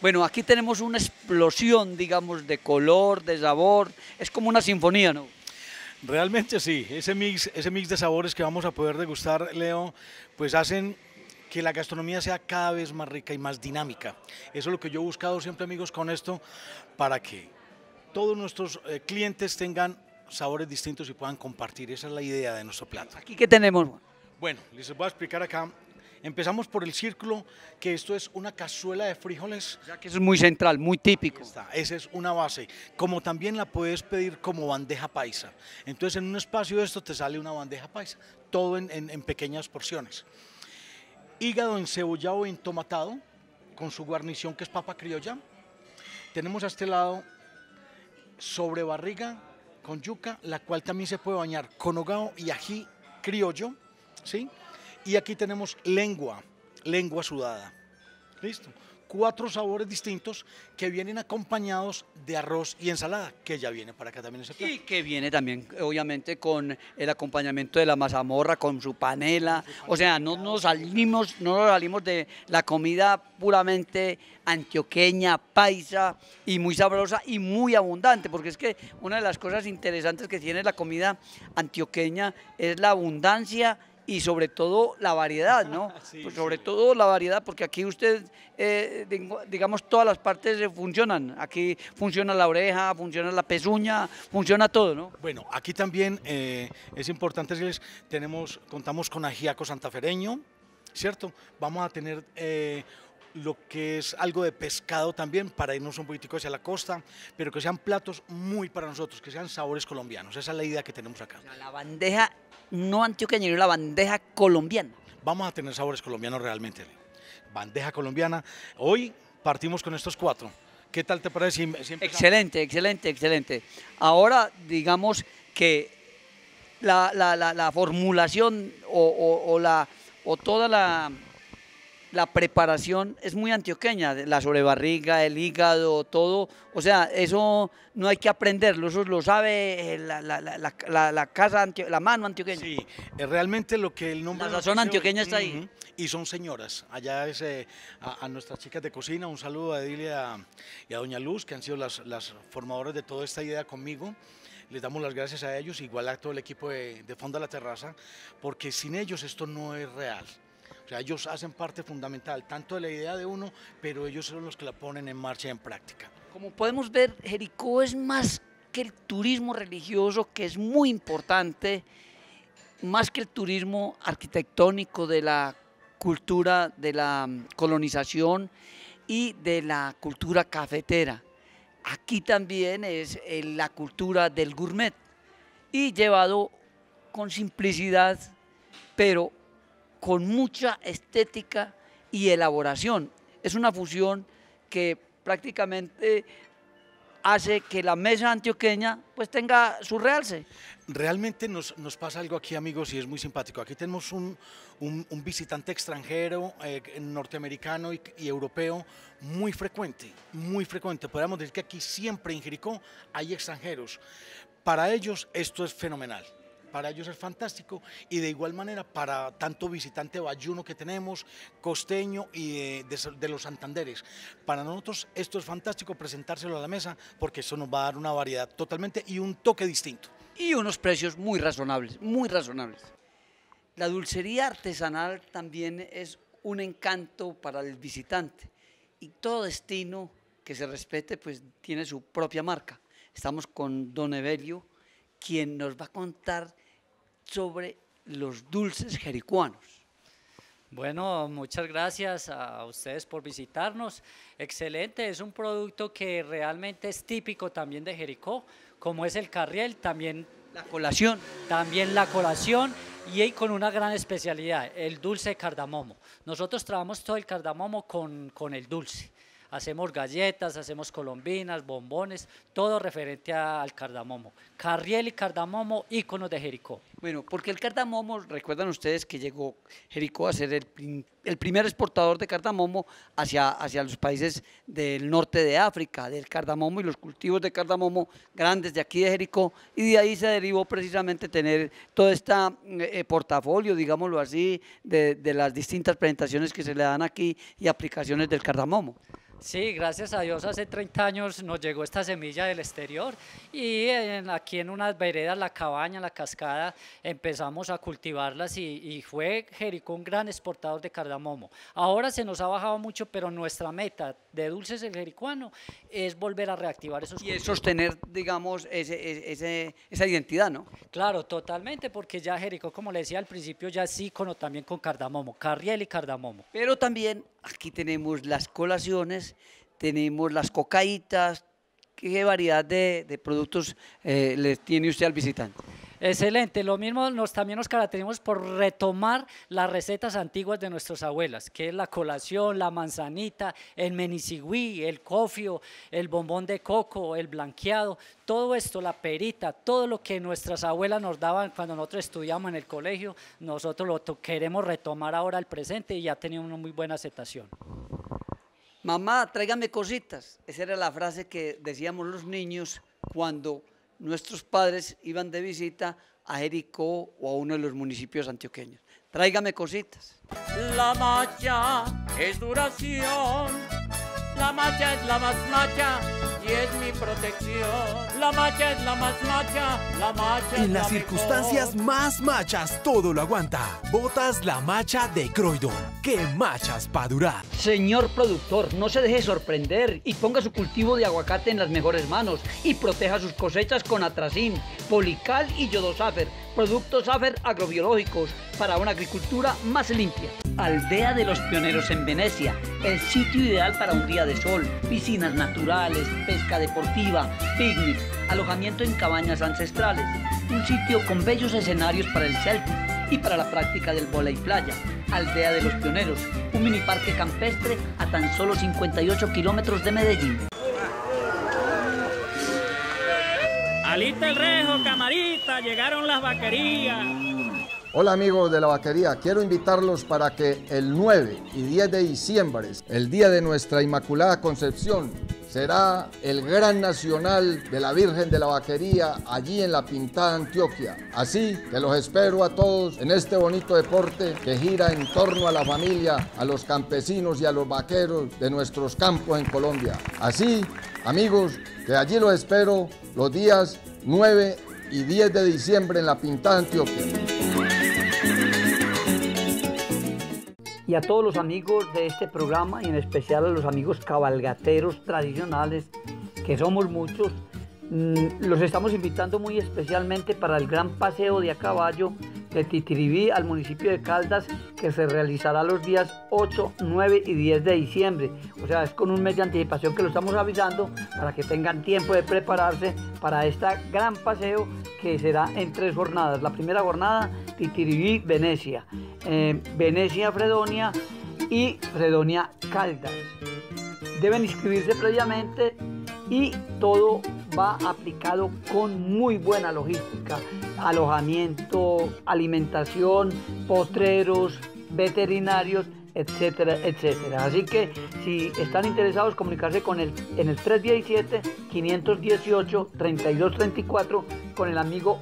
Bueno, aquí tenemos una explosión, digamos, de color, de sabor, es como una sinfonía, ¿no? Realmente sí, ese mix, ese mix de sabores que vamos a poder degustar, Leo, pues hacen que la gastronomía sea cada vez más rica y más dinámica. Eso es lo que yo he buscado siempre, amigos, con esto, para que todos nuestros eh, clientes tengan sabores distintos y puedan compartir. Esa es la idea de nuestro plato. ¿Aquí qué tenemos? Bueno, les voy a explicar acá. Empezamos por el círculo, que esto es una cazuela de frijoles. Ya que eso es muy central, muy típico. Está, esa es una base. Como también la puedes pedir como bandeja paisa. Entonces, en un espacio de esto te sale una bandeja paisa, todo en, en, en pequeñas porciones. Hígado encebollado e entomatado, con su guarnición que es papa criolla. Tenemos a este lado sobre barriga con yuca, la cual también se puede bañar con hogao y ají criollo, ¿sí? Y aquí tenemos lengua, lengua sudada. ¿Listo? Cuatro sabores distintos que vienen acompañados de arroz y ensalada, que ya viene para acá también ese plato. Y que viene también, obviamente, con el acompañamiento de la mazamorra, con su panela. O sea, no nos salimos, no nos salimos de la comida puramente antioqueña, paisa y muy sabrosa y muy abundante, porque es que una de las cosas interesantes que tiene la comida antioqueña es la abundancia y sobre todo la variedad, ¿no? Sí, Pues sobre sí. todo la variedad, porque aquí usted, eh, digamos, todas las partes funcionan. Aquí funciona la oreja, funciona la pezuña, funciona todo, ¿no? Bueno, aquí también eh, es importante decirles, tenemos, contamos con ajiaco santafereño, ¿cierto? Vamos a tener eh, lo que es algo de pescado también para irnos un poquitico hacia la costa, pero que sean platos muy para nosotros, que sean sabores colombianos. Esa es la idea que tenemos acá. O sea, la bandeja no antioqueña, sino la bandeja colombiana. Vamos a tener sabores colombianos realmente. Bandeja colombiana. Hoy partimos con estos cuatro. ¿Qué tal te parece? si- empezamos? Excelente, excelente, excelente. Ahora, digamos que la, la- la- la formulación o, o- o la, o toda la, la preparación es muy antioqueña, la sobrebarriga, el hígado, todo. O sea, eso no hay que aprenderlo, eso lo sabe eh, la, la- casa, antio- la mano antioqueña. Sí, eh, realmente lo que el nombre... La dice- antioqueña está ahí. Y son señoras. Allá es eh, a, a nuestras chicas de cocina, un saludo a Edilia y a Doña Luz, que han sido las, las formadoras de toda esta idea conmigo. Les damos las gracias a ellos, igual a todo el equipo de, de Fondo a la Terraza, porque sin ellos esto no es real. Ellos hacen parte fundamental, tanto de la idea de uno, pero ellos son los que la ponen en marcha y en práctica. Como podemos ver, Jericó es más que el turismo religioso, que es muy importante, más que el turismo arquitectónico de la cultura de la mm, colonización y de la cultura cafetera. Aquí también es eh, la cultura del gourmet y llevado con simplicidad, pero con mucha estética y elaboración. Es una fusión que prácticamente hace que la mesa antioqueña pues tenga su realce. Realmente nos, nos pasa algo aquí, amigos, y es muy simpático. Aquí tenemos un, visitante extranjero, eh, norteamericano y, y europeo, muy frecuente, muy frecuente. Podríamos decir que aquí siempre en Jericó hay extranjeros. Para ellos esto es fenomenal. Para ellos es fantástico y de igual manera para tanto visitante bayuno que tenemos, costeño y de, de- de los Santanderes. Para nosotros esto es fantástico presentárselo a la mesa porque eso nos va a dar una variedad totalmente y un toque distinto. y unos precios muy razonables, muy razonables. La dulcería artesanal también es un encanto para el visitante y todo destino que se respete pues tiene su propia marca. Estamos con Don Evelio, quien nos va a contar sobre los dulces jericuanos. Bueno, muchas gracias a ustedes por visitarnos. Excelente, es un producto que realmente es típico también de Jericó, como es el carriel, también, La colación, también la colación y con una gran especialidad, el dulce de cardamomo. Nosotros trabajamos todo el cardamomo con, con el dulce. Hacemos galletas, hacemos colombinas, bombones, todo referente al cardamomo. Carriel y cardamomo, íconos de Jericó. Bueno, porque el cardamomo, recuerdan ustedes que llegó Jericó a ser el, prim- el primer exportador de cardamomo hacia, hacia los países del norte de África, del cardamomo y los cultivos de cardamomo grandes de aquí de Jericó, y de ahí se derivó precisamente tener todo este portafolio, digámoslo así, de las distintas presentaciones que se le dan aquí y aplicaciones del cardamomo. Sí, gracias a Dios hace 30 años nos llegó esta semilla del exterior y aquí en unas veredas, la cabaña, la cascada, empezamos a cultivarlas y, fue Jericó un gran exportador de cardamomo. Ahora se nos ha bajado mucho, pero nuestra meta de Dulces el Jericuano es volver a reactivar esos Y es sostener, digamos, ese, esa identidad, ¿no? Claro, totalmente, porque ya Jericó, como le decía al principio, ya es ícono también con cardamomo, carriel y cardamomo. Pero también aquí tenemos las colaciones, tenemos las cocaitas, ¿qué variedad de, productos eh, le tiene usted al visitante? Excelente, lo mismo nos, también nos caracterizamos por retomar las recetas antiguas de nuestras abuelas, que es la colación, la manzanita, el menicigüí, el cofio, el bombón de coco, el blanqueado, todo esto, la perita, todo lo que nuestras abuelas nos daban cuando nosotros estudiamos en el colegio, nosotros lo queremos retomar ahora al presente y ya tenemos una muy buena aceptación. Mamá, tráigame cositas. Esa era la frase que decíamos los niños cuando nuestros padres iban de visita a Jericó o a uno de los municipios antioqueños. Tráigame cositas. La macha es duración, la macha es la más macha y es mi protección. La macha es la más macha, la macha En las circunstancias más machas todo lo aguanta. Botas la macha de Croydon. ¡Qué machas para durar! Señor productor, no se deje sorprender y ponga su cultivo de aguacate en las mejores manos y proteja sus cosechas con atracín, polical y yodosafer productos AFER agrobiológicos para una agricultura más limpia. Aldea de los Pioneros en Venecia, el sitio ideal para un día de sol, piscinas naturales, pesca deportiva, picnic, alojamiento en cabañas ancestrales, un sitio con bellos escenarios para el selfie y para la práctica del volei playa. Aldea de los Pioneros, un mini parque campestre a tan solo 58 kilómetros de Medellín. Alita el rejo, camarita, llegaron las vaquerías. Hola amigos de la vaquería, quiero invitarlos para que el 9 y 10 de diciembre, el día de nuestra Inmaculada Concepción, será el Gran Nacional de la Virgen de la Vaquería allí en la Pintada Antioquia. Así que los espero a todos en este bonito deporte que gira en torno a la familia, a los campesinos y a los vaqueros de nuestros campos en Colombia. Así, amigos, que allí los espero los días 9 y 10 de diciembre en la Pintada Antioquia. Y a todos los amigos de este programa y en especial a los amigos cabalgateros tradicionales, que somos muchos, mm, los estamos invitando muy especialmente para el gran paseo de a caballo de Titiribí al municipio de Caldas que se realizará los días 8, 9 y 10 de diciembre. O sea, es con un mes de anticipación que lo estamos avisando para que tengan tiempo de prepararse para este gran paseo que será en tres jornadas. La primera jornada, Titiribí, Venecia, eh, Venecia, Fredonia y Fredonia, Caldas. Deben inscribirse previamente y todo va aplicado con muy buena logística, alojamiento, alimentación, potreros, veterinarios, etcétera, etcétera. Así que si están interesados, comunicarse con el, en el 317-518-3234 con el amigo